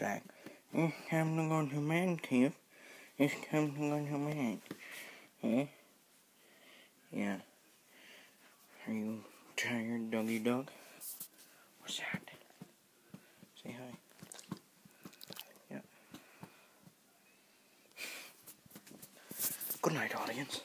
like, it's time to go to bed, Tiff. It's time to go to bed. Eh? Yeah. Are you tired, doggy dog? What's that? Say hi. Yeah. Good night, audience.